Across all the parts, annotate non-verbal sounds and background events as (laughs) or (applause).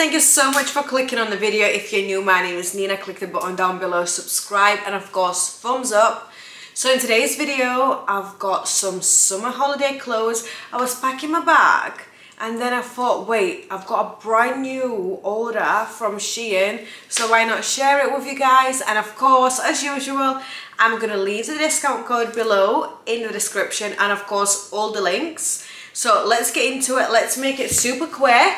thank you so much for clicking on the video. If you're new, my name is Nina. Click the button down below, subscribe, and of course, thumbs up. So in today's video, I've got some summer holiday clothes. I was packing my bag and then I thought, wait, I've got a brand new order from Shein, so why not share it with you guys? And of course, as usual, I'm gonna leave the discount code below in the description and of course, all the links. So let's get into it. Let's make it super quick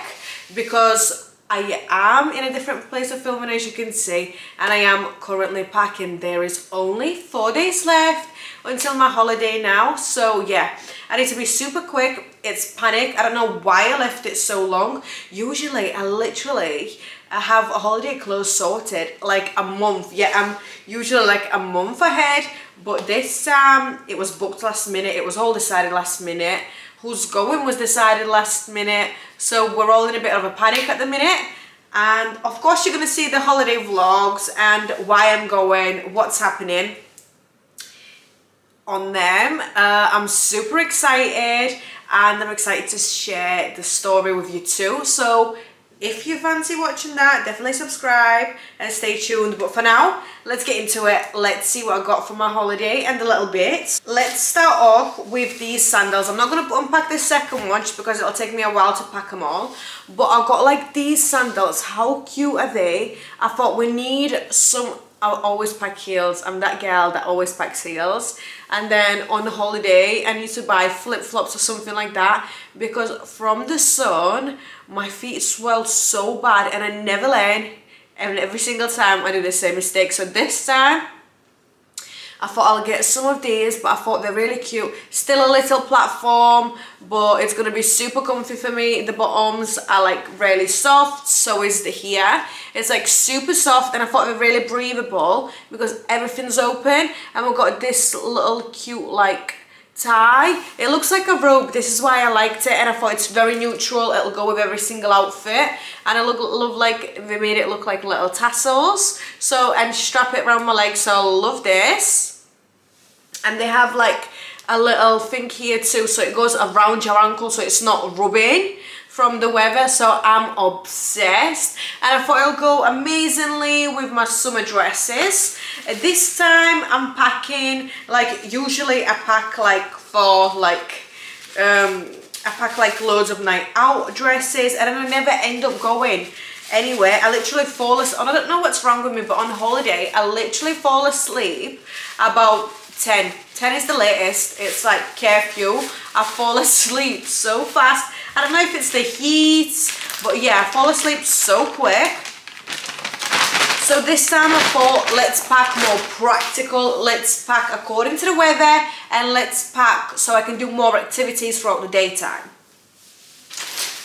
because I am in a different place of filming as you can see and I am currently packing. There is only four days left until my holiday now. So yeah, I need to be super quick. It's panic. I don't know why I left it so long. Usually I literally have a holiday clothes sorted like a month. Yeah, I'm usually like a month ahead. But this um it was booked last minute. It was all decided last minute who's going was decided last minute. So we're all in a bit of a panic at the minute. And of course you're going to see the holiday vlogs and why I'm going, what's happening on them. Uh, I'm super excited and I'm excited to share the story with you too. So if you fancy watching that, definitely subscribe and stay tuned. But for now, let's get into it. Let's see what I got for my holiday and the little bits. Let's start off with these sandals. I'm not going to unpack the second one just because it'll take me a while to pack them all. But I've got like these sandals. How cute are they? I thought we need some I'll always pack heels. I'm that girl that always packs heels. And then on the holiday, I need to buy flip-flops or something like that because from the sun, my feet swell so bad and I never learn. And every single time I do the same mistake. So this time, I thought I'll get some of these, but I thought they're really cute. Still a little platform, but it's going to be super comfy for me. The bottoms are like really soft, so is the here. It's like super soft, and I thought they're really breathable because everything's open. And we've got this little cute like tie. It looks like a rope. This is why I liked it and I thought it's very neutral. It'll go with every single outfit. And I look, love like they made it look like little tassels. So, and strap it around my legs. So I love this and they have like a little thing here too so it goes around your ankle so it's not rubbing from the weather so I'm obsessed and I thought it'll go amazingly with my summer dresses this time I'm packing like usually I pack like for like um I pack like loads of night out dresses and I never end up going anywhere I literally fall asleep I don't know what's wrong with me but on holiday I literally fall asleep about 10. 10 is the latest. It's like curfew. I fall (laughs) asleep so fast. I don't know if it's the heat, but yeah, I fall asleep so quick. So this time I thought, let's pack more practical. Let's pack according to the weather and let's pack so I can do more activities throughout the daytime.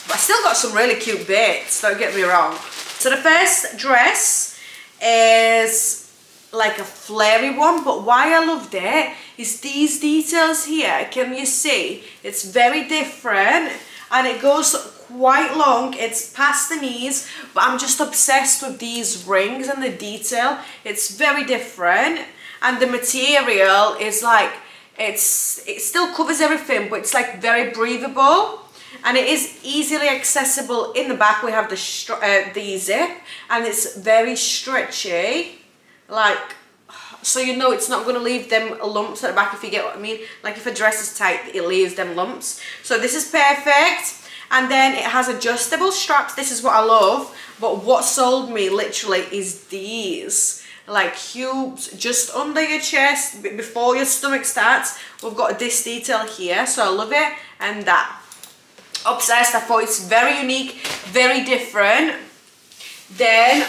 But I still got some really cute bits, don't get me wrong. So the first dress is like a flary one but why I loved it is these details here can you see it's very different and it goes quite long. It's past the knees but I'm just obsessed with these rings and the detail. It's very different and the material is like it's it still covers everything but it's like very breathable and it is easily accessible. In the back we have the uh, the zip and it's very stretchy like so you know it's not going to leave them lumps at the back if you get what I mean? Like if a dress is tight it leaves them lumps. So this is perfect. And then it has adjustable straps. This is what I love. But what sold me literally is these. Like cubes just under your chest before your stomach starts. We've got this detail here so I love it. And that. Obsessed I thought it's very unique very different. Then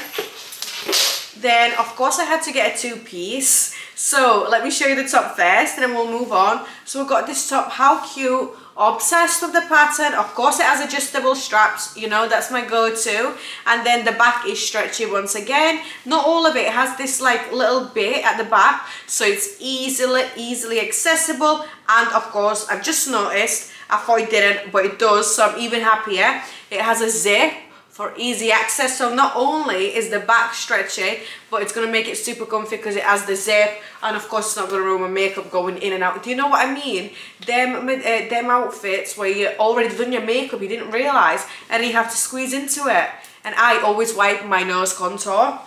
then of course I had to get a two-piece. So let me show you the top first and then we'll move on. So we've got this top, how cute, obsessed with the pattern. Of course it has adjustable straps, you know, that's my go-to. And then the back is stretchy once again. Not all of it has this like little bit at the back. So it's easily, easily accessible. And of course, I've just noticed, I thought it didn't, but it does. So I'm even happier. It has a zip for easy access. So not only is the back stretchy, but it's to make it super comfy because it has the zip. And of course, it's not to ruin my makeup going in and out. Do you know what I mean? Them, uh, them outfits where you already done your makeup, you didn't realise, and you have to squeeze into it. and I always wipe my nose contour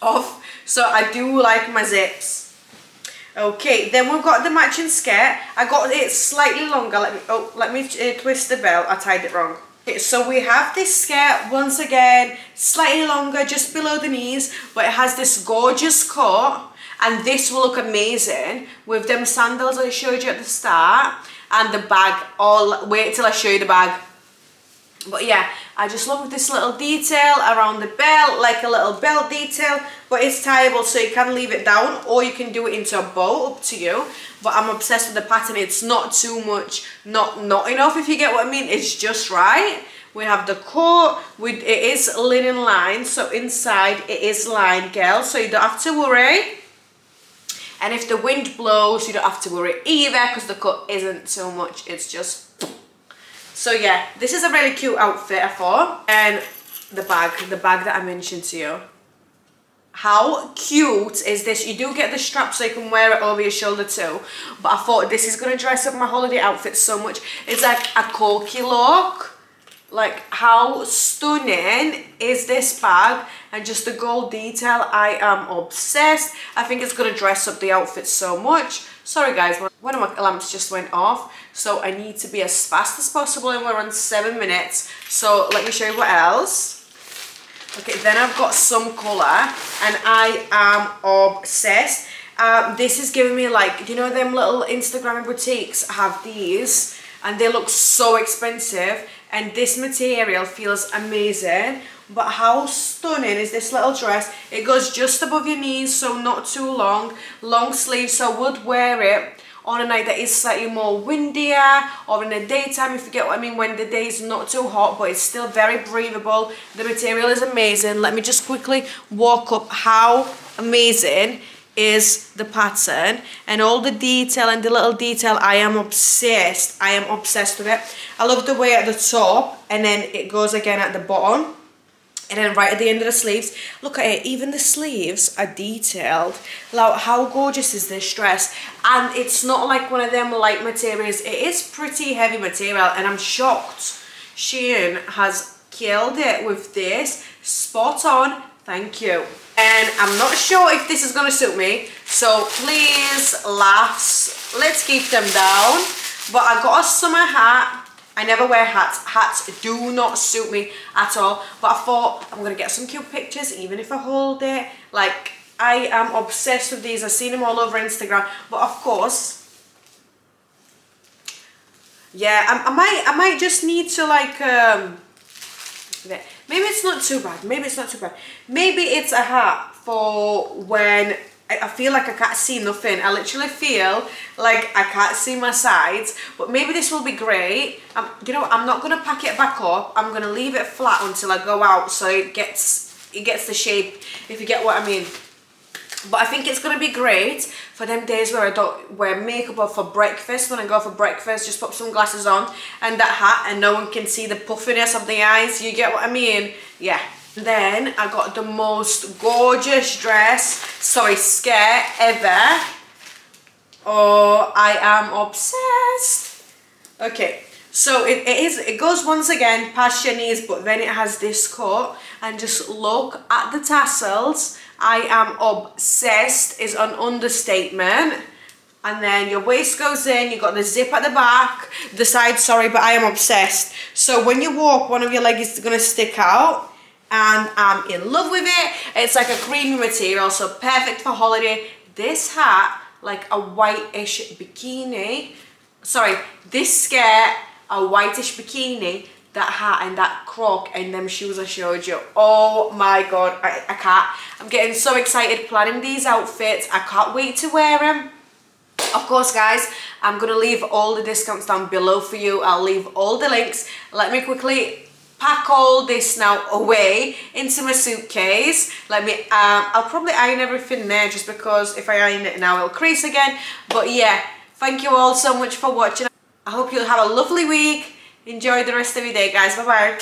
off so I do like my zips okay then we've got the matching skirt I got it slightly longer let me oh let me uh, twist the belt I tied it wrong okay so we have this skirt once again slightly longer just below the knees but it has this gorgeous cut and this will look amazing with them sandals I showed you at the start and the bag all wait till I show you the bag but yeah I just love this little detail around the belt like a little belt detail but it's tieable so you can leave it down or you can do it into a bow up to you. But I'm obsessed with the pattern it's not too much not not enough if you get what I mean. It's just right. We have the coat with it is linen lined so inside it is lined girl so you don't have to worry. And if the wind blows, you don't have to worry either because the cut isn't so much. It's just... So yeah, this is a really cute outfit I thought. And the bag, the bag that I mentioned to you. How cute is this? You do get the strap so you can wear it over your shoulder too. But I thought this is going to dress up my holiday outfit so much. It's like a corky look like how stunning is this bag? And just the gold detail i am obsessed. I think it's to dress up the outfit so much. Sorry guys one of my lamps just went off so i need to be as fast as possible. And we're on seven minutes so let me show you what else. Okay then i've got some color and i am obsessed. Um, this is giving me like you know them little instagram boutiques have these? And they look so expensive and this material feels amazing. But how stunning is this little dress? It goes just above your knees so not too long. Long sleeves so I would wear it on a night that is slightly more windier or in the daytime if you get what I mean when the day is not too hot but it's still very breathable. The material is amazing. Let me just quickly walk up how amazing is the pattern and all the detail and the little detail I am obsessed. I am obsessed with it. I love the way at the top and then it goes again at the bottom and then right at the end of the sleeves. Look at it even the sleeves are detailed. Like how gorgeous is this dress? And it's not like one of them light materials. It is pretty heavy material and I'm shocked Shein has killed it with this. Spot on. Thank you and I'm not sure if this is to suit me. So please laughs let's keep them down. But I got a summer hat. I never wear hats. Hats do not suit me at all. But I thought I'm gonna get some cute pictures even if I hold it. Like I am obsessed with these. I've seen them all over Instagram. But of course yeah I, I might I might just need to like um Maybe it's not too bad. Maybe it's not too bad. Maybe it's a hat for when I feel like I can't see nothing. I literally feel like I can't see my sides. But maybe this will be great. Um, you know, I'm not going to pack it back up. I'm going to leave it flat until I go out so it gets it gets the shape, if you get what I mean. But I think it's going to be great for them days where I don't wear makeup or for breakfast. When I go for breakfast, just put some glasses on and that hat and no one can see the puffiness of the eyes. You get what I mean? Yeah. Then I got the most gorgeous dress, sorry, skirt ever. Oh, I am obsessed. Okay, so it, it is, it goes once again past your knees, but then it has this cut. And just look at the tassels I am obsessed is an understatement. And then your waist goes in, you've got the zip at the back, the side, sorry, but I am obsessed. So when you walk, one of your legs is gonna stick out and I'm in love with it. It's like a creamy material, so perfect for holiday. This hat, like a whitish bikini, sorry, this skirt, a whitish bikini, that hat and that croc and them shoes I showed you. Oh my god, I, I can't. I'm getting so excited planning these outfits. I can't wait to wear them. Of course, guys, I'm going to leave all the discounts down below for you. I'll leave all the links. Let me quickly pack all this now away into my suitcase. Let me, um, I'll probably iron everything there just because if I iron it now, it'll crease again. But yeah, thank you all so much for watching. I hope you'll have a lovely week Enjoy the rest of your day, guys. Bye-bye.